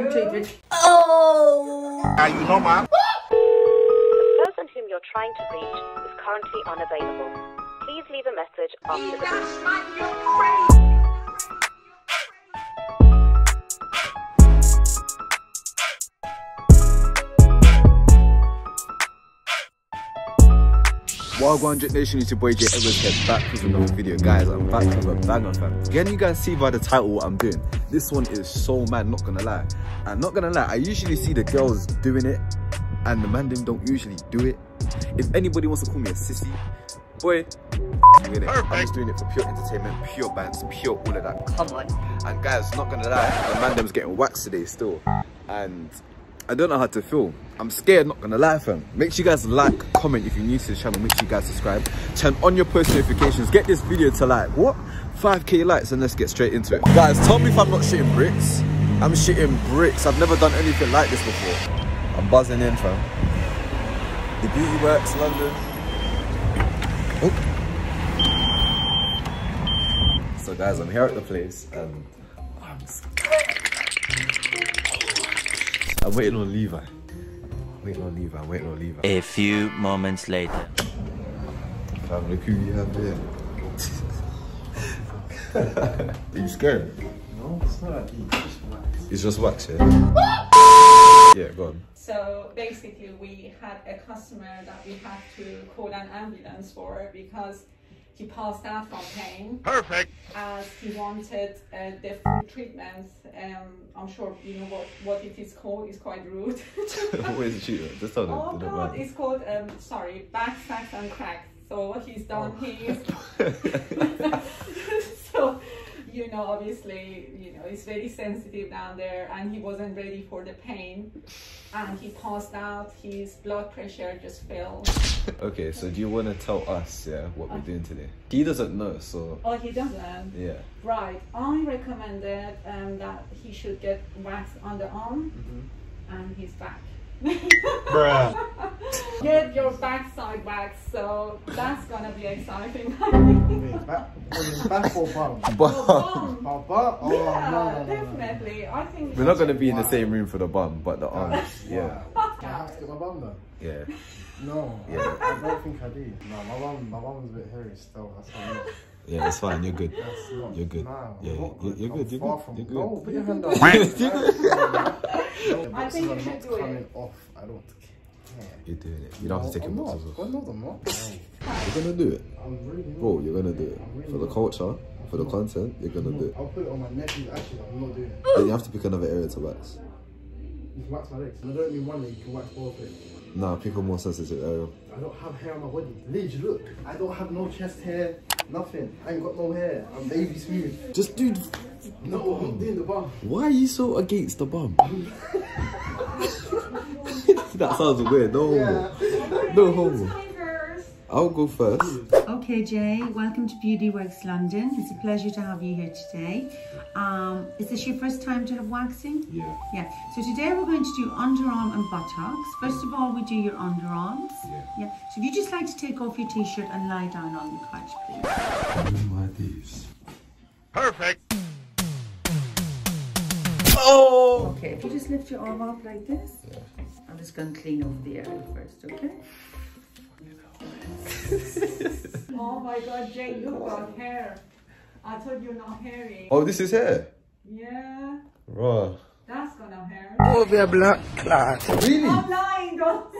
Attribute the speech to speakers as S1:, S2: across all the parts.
S1: Come treat it.
S2: Are you normal?
S3: The person whom you're trying to reach is currently unavailable. Please leave a message after the beep.
S4: Wagwan Nation, it's your boy Jae Edwards here back with another video. Guys, I'm back with a banger fam. Can you guys see by the title what I'm doing? This one is so mad, not gonna lie. I'm not gonna lie, I usually see the girls doing it and the man them don't usually do it. If anybody wants to call me a sissy, boy, it. I'm just doing it for pure entertainment, pure bands, pure all of that. Come on. And guys, not gonna lie, the man them's getting waxed today still. And I don't know how to feel. I'm scared, not gonna lie fam. Make sure you guys like, comment if you're new to the channel, make sure you guys subscribe. Turn on your post notifications, get this video to like, what? 5k likes and let's get straight into it. Guys, tell me if I'm not shitting bricks. I'm shitting bricks. I've never done anything like this before. I'm buzzing in fam. The Beauty Works, London. Oh. So guys, I'm here at the place and I'm scared. I'm waiting on Levi. Ah. I'm waiting on Levi. I'm waiting on Levi. Ah.
S5: A few moments later.
S4: Fam, look who you have there. Are you scared?
S6: No, it's not like deep. It's wax.
S4: It's just wax, yeah? yeah, go on.
S1: So basically, we had a customer that we had to call an ambulance for because he passed out from pain.
S2: Perfect.
S1: As he wanted uh, the food treatment. Um, I'm sure you know what, what it is called. It's quite rude.
S4: what is it, tell them.
S1: oh God,
S4: mind.
S1: it's called um, sorry, back sacks and cracks. So what he's done, he's so you know obviously you know it's very sensitive down there and he wasn't ready for the pain and he passed out his blood pressure just fell
S4: okay, so do you want to tell us, yeah, what we're doing today? He doesn't know, so
S1: oh he doesn't know.
S4: yeah.
S1: right i recommended um, that he should get wax on the arm and his back
S2: Bruh.
S1: get your backside wax so that's gonna be exciting
S6: Wait, back, wait, back or bum?
S4: But
S1: Bum.
S6: Oh, bum? Oh,
S1: yeah,
S6: no, no, no, no.
S1: definitely. I think
S4: we're not going to be in the same room for the bum, but the arms, yeah.
S6: I have to get my bum done.
S4: Yeah.
S6: No,
S4: Yeah.
S6: I don't think I do. No, my bum, my bum's a bit hairy still. That's how I know.
S4: Yeah, it's fine. You're good. You're good.
S6: Nah,
S4: Yeah, you're-
S6: good.
S4: you're
S6: I'm
S4: good, you're good, you're good.
S6: No, put your hand down.
S1: I think
S6: boxes
S1: you should do it.
S6: coming off. I don't
S4: You're doing it. You don't have to take
S6: I'm
S4: your
S6: not.
S4: off.
S6: No, I'm not. No.
S4: You're to do it.
S6: I'm really not.
S4: Bro, you're to do it.
S6: Really
S4: For the culture, for the content, you're to do it.
S6: I'll put it on my neck. Actually, I'm not doing it.
S4: Then you have to pick another area to wax.
S6: You can wax my legs. And I don't mean one leg, you can wax both legs.
S4: Nah, pick a more sensitive area.
S6: I don't have hair on my body. Lidge, look. I don't have no chest hair, nothing. I ain't got no hair. I'm baby smooth.
S4: Just do.
S6: No, I'm doing the bum.
S4: Why are you so against the bum? that sounds weird. No homo. No homo. I'll go first.
S7: Okay, Jae, welcome to Beauty Works London. It's a pleasure to have you here today. Um, is this your first time to have waxing?
S4: Yeah.
S7: Yeah. So today we're going to do underarm and buttocks. First of all, we do your underarms.
S4: Yeah.
S7: Yeah. So if you just like to take off your t-shirt and lie down on the couch, please.
S4: Oh my days.
S2: Perfect.
S4: Oh!
S7: Okay, if you just lift your arm up like this,
S4: Yeah.
S7: I'm just going to clean off the area first, okay?
S1: Oh my god, Jae, you've got hair. I thought you're not hairy.
S4: Oh, this is hair.
S1: Yeah,
S4: Right.
S1: that's gonna hair.
S4: Oh, really?
S1: I'm lying, don't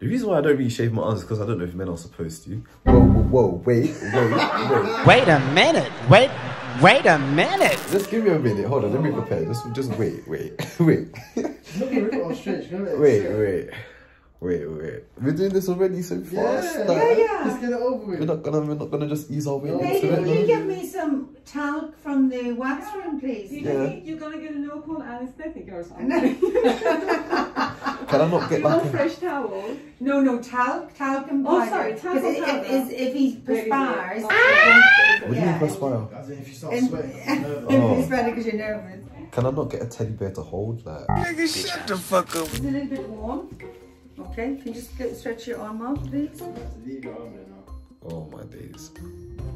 S4: The reason why I don't really shave my arms is because I don't know if men are supposed to. Whoa, whoa, whoa, wait, wait, wait.
S5: Wait a minute. Wait. Wait a minute.
S4: Just give me a minute. Hold on, let me prepare. Just, just wait, wait, wait,
S6: Look at it on stretch. Go let it
S4: wait, wait, wait, wait. We're doing this already so fast.
S6: Yeah,
S4: like,
S6: yeah. Let's get it over with.
S4: We're not gonna, we're not gonna just ease our way
S6: No.
S7: Hey,
S4: into
S7: can
S4: it.
S7: you
S4: no?
S7: get me some talc from the wax room, please?
S1: You
S4: Yeah.
S1: think you're gonna get a local anesthetic or something?
S4: Can I not get
S1: you want
S4: like a...
S1: fresh towel?
S7: No, no, talc, talc and
S1: Oh,
S7: powder.
S1: sorry, talc
S7: 'Cause
S1: and
S7: if,
S1: powder.
S7: if, if he
S1: Very good.
S7: perspires,
S1: Ah!
S4: What do you mean perspire?
S6: As in if you start sweating, I'm nervous.
S4: Oh.
S7: it's better because you're nervous.
S4: Can I not get a teddy bear to hold? Like,
S7: It's a little bit warm. Okay, can you just get, stretch your arm out, please?
S6: Leave your arm there
S4: oh my days.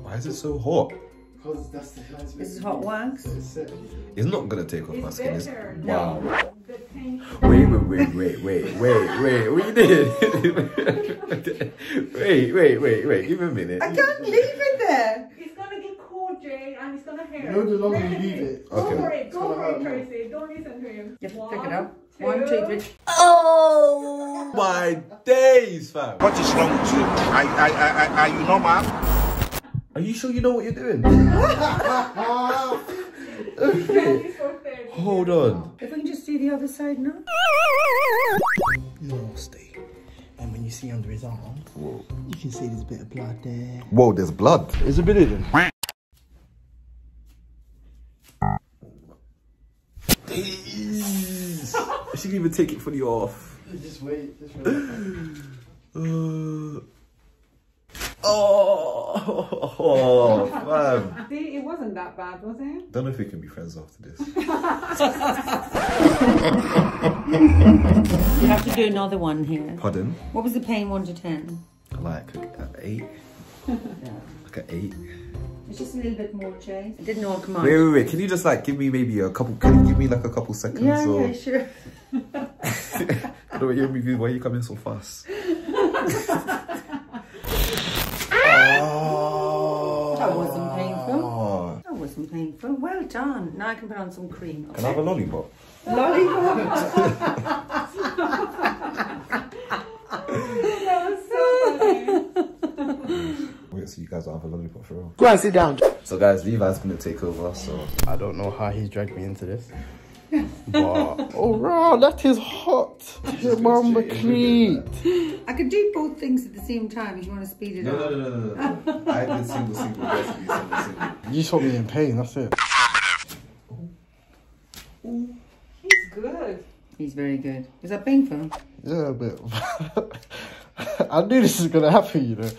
S4: Why is it so hot?
S6: Because that's the that's
S7: This is hot wax.
S6: It's
S4: not gonna take off my skin. It's,
S1: better.
S4: wow. Wait, wait, wait, wait, wait, wait, wait. What you did? wait, wait, wait, wait. Give me a minute.
S7: I can't leave it there.
S1: It's gonna get cold, Jae, and it's gonna hurt.
S6: You know the longer you leave it.
S1: Go
S4: Okay.
S1: for it. Go for it. Tracy. Don't listen to him.
S7: You have to pick it up. One, two,
S1: two.
S7: three.
S4: Oh my days, fam.
S2: What is wrong with you? I, I, I, I, are you normal?
S4: Are you sure you know what you're doing?
S1: It's.
S4: Hold on.
S7: If we can just do the other side now.
S6: Nasty. And when you see under his arm, Whoa. you can see there's a bit of blood there.
S4: Whoa, there's blood.
S6: There's a bit of them.
S4: Jeez. I shouldn't even take it fully off.
S6: Just wait. Just wait.
S4: Uh, oh, fam.
S1: See, it wasn't that bad, was it?
S4: Don't know if we can be friends after this.
S7: You have to do another one here.
S4: Pardon?
S7: What was the pain, one to ten?
S4: Like an eight. Like an eight.
S7: It's just a little bit more, Jae. It didn't all come out.
S4: Wait, wait, wait. Can you just like give me maybe a couple? Can you give me like a couple seconds?
S7: Yeah,
S4: or...
S7: yeah, sure.
S4: I don't know why why are you coming so fast? Ah.
S7: That wasn't painful.
S4: Oh,
S7: That wasn't painful. Well done. Now I can put on some cream.
S4: can I have a lollipop?
S7: Lollipop.
S1: That was so funny.
S4: Wait, so you guys don't have a lollipop for real?
S6: Go and sit down.
S4: So guys, Levi's gonna take over. So
S6: I don't know how he's dragged me into this. But oh wow, that is hot. Mama clean.
S7: I could do both things at the same time if you want to speed it
S4: no,
S7: up.
S4: no, no, no, no, no. I did single, single, guys. You single, single.
S6: You saw me in pain. That's it.
S1: He's good.
S7: He's very good. Is that painful?
S6: Yeah, a bit. I knew this was gonna happen. You know.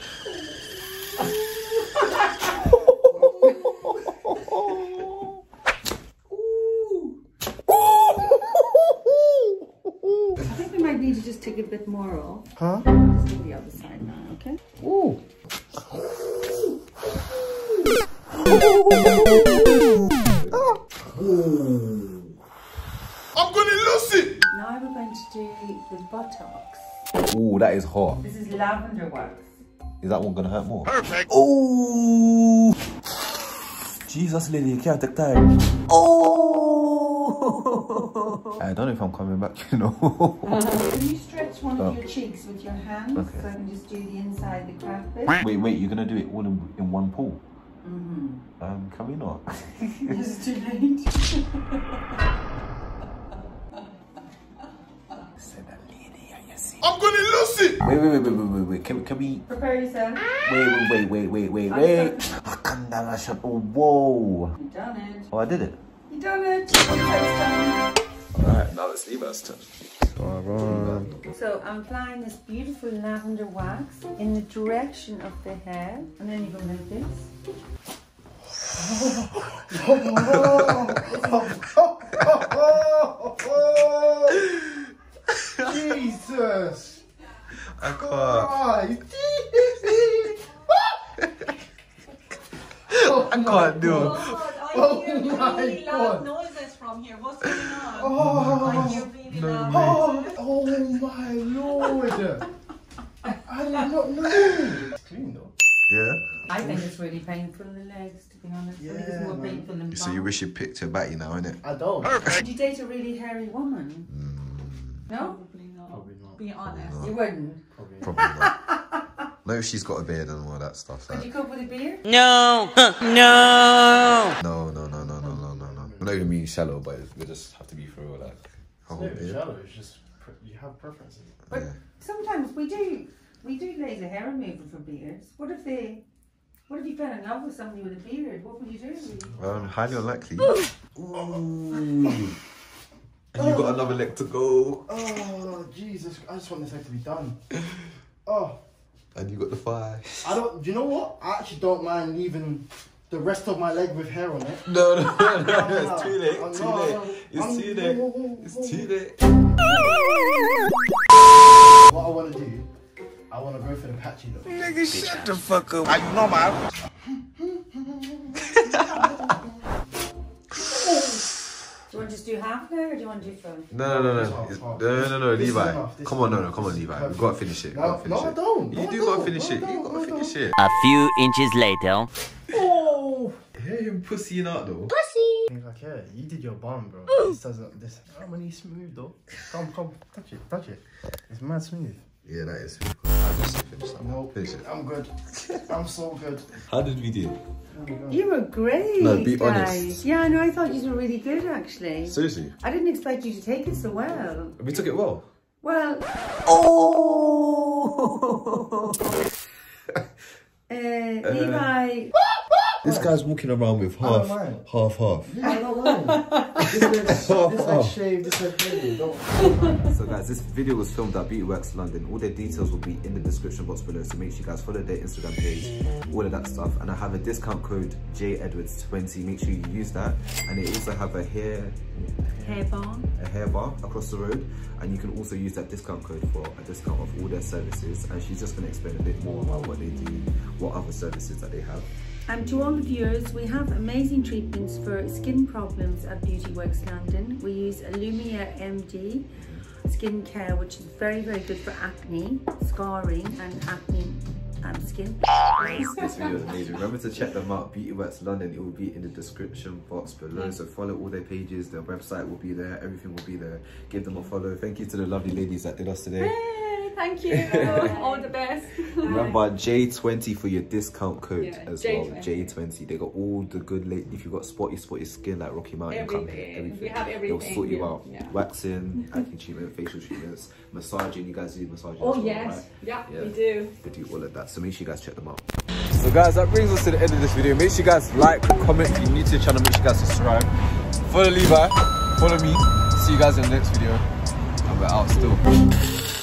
S7: I think we might need to just take a bit more off.
S6: Huh?
S7: Just do the other side now, okay?
S6: Ooh. Ah.
S2: I'm gonna lose it.
S7: Now we're going to do the buttocks.
S4: Ooh, that is hot.
S7: This is lavender wax.
S4: Is that one gonna hurt more?
S2: Perfect.
S4: Ooh. Jesus, Lily, you can't take time. Oh. I don't know if I'm coming back, you know.
S7: Can you stretch one
S4: Oh.
S7: of your cheeks with your hands
S4: Okay.
S7: so I can just do the inside, the crack bit?
S4: wait, wait, you're gonna do it all in, in one pull?
S7: Mm-hmm.
S4: Um, can we not?
S7: It's too late.
S2: I'm gonna lose it.
S4: Wait, wait, wait, wait, wait, wait, wait. Can, can we?
S7: Prepare yourself.
S4: Wait, wait, wait, wait, wait, wait, wait. Akanda shot. Oh, whoa.
S7: You done it.
S4: Oh, I did it.
S7: You done it. One time's done.
S4: Alright, now let's leave us turn.
S7: So I'm applying this beautiful lavender wax in the direction of the hair, and then you go like this.
S6: Jesus
S4: I can't.
S6: Christ.
S4: I can't do it.
S6: Oh my God.
S1: noises from here. What's going on?
S6: Oh,
S1: hear really
S4: no,
S1: loud
S6: oh, my lord. I did not know. It's clean though.
S4: Yeah?
S7: I think it's really painful in the legs, to be honest. I think it's
S6: Yeah,
S7: more
S6: man.
S7: painful than
S4: So you wish you picked her batty now, innit?
S6: I don't.
S7: Would you date a really hairy woman? Mm. No?
S1: Probably not.
S6: Probably not.
S1: Be honest.
S7: You wouldn't.
S6: Probably not.
S4: Probably not. no, she's got a beard and all that stuff.
S7: Could
S4: Like,
S7: you cope with a beard?
S5: No, no.
S4: no, no, no, no, no, no, no, no. We're not even being shallow, but we just have to be for real. Like, a
S6: It's not even
S4: beard.
S6: shallow. It's just pre- you have preferences.
S7: But
S4: Yeah.
S7: sometimes we do we do laser hair removal for beards. What if they what if you fell in love with somebody with a beard? What would you do?
S4: Um, highly unlikely. Ooh. And you got another leg to go.
S6: Oh Jesus! I just want this egg to be done. Oh,
S4: And you got the thigh.
S6: I don't. Do you know what? I actually don't mind leaving the rest of my leg with hair on it.
S4: No, no, no, it's too late. Too
S6: oh,
S4: late. It's too
S6: oh,
S4: late. It's too late.
S6: What I want to do, I want to go for the patchy look.
S2: Nigga, shut ass. the fuck up. Are you normal?
S7: Do you want to just do half there or do you want to do full?
S4: No, no, no, no.
S6: Half, half.
S4: No, no, no, Levi. Come on, no, no, come on, Levi.
S6: We've
S4: got to finish it.
S6: No,
S4: finish
S6: no,
S4: it.
S6: I don't.
S4: You
S6: no,
S4: do got
S6: to
S4: finish it. You
S6: got to
S4: finish it.
S5: A few inches later.
S6: Oh!
S4: Hear him pussying out though.
S6: He's like, yeah, you did your bum, bro. this doesn't. This. How many smooth though? Come, come, touch it, touch it. It's mad smooth.
S4: Yeah, that is. I'll just finish that.
S6: No,
S4: Finish it.
S6: I'm good. I'm so good.
S4: How did we do?
S7: You were great,
S4: No, be
S7: guys.
S4: honest.
S7: Yeah, I know. I thought you were really good, actually.
S4: Seriously?
S7: I didn't expect you to take it so well.
S4: We took it well.
S7: Well. Oh. uh, Levi.
S4: This guy's walking around with half,
S6: don't mind.
S4: half, half.
S6: Yeah, I don't mind. This is this like shave, this like shave.
S4: So guys, this video was filmed at Beauty Works London. All their details will be in the description box below. So make sure you guys follow their Instagram page, all of that stuff. And I have a discount code JEdwards20. Make sure you use that. And they also have a hair
S7: Hair bar.
S4: a hair bar across the road and you can also use that discount code for a discount of all their services and she's just going to explain a bit more about what they do what other services that they have
S7: And to all the viewers, we have amazing treatments for skin problems at Beauty Works London. We use Alumier MD skincare, which is very, very good for acne, scarring, and acne um, skin.
S4: this video is amazing. Remember to check them out beauty works london. It will be in the description box below. So follow all their pages. Their website will be there. Everything will be there. Give them a follow. Thank you to the lovely ladies that did us today.
S1: Hey, thank you. All the best.
S4: remember j20 for your discount code
S1: Yeah,
S4: as
S1: J20.
S4: well j20 they got all the good late if you've got spotty spotty skin like rocky mountain come here
S1: Everything.
S4: everything
S1: We have
S4: they'll sort you
S1: here,
S4: out
S1: yeah.
S4: waxing acne treatment facial treatments massaging you guys do massaging
S1: Oh
S4: as well,
S1: yes,
S4: right?
S1: yeah,
S4: Yeah.
S1: we do.
S4: they do all of that so make sure you guys check them out so guys that brings us to the end of this video make sure you guys like comment if you're new to the channel make sure you guys subscribe follow levi follow me see you guys in the next video and we're out still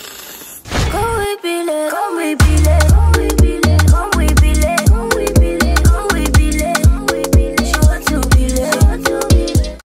S4: oh mes billets. Oh.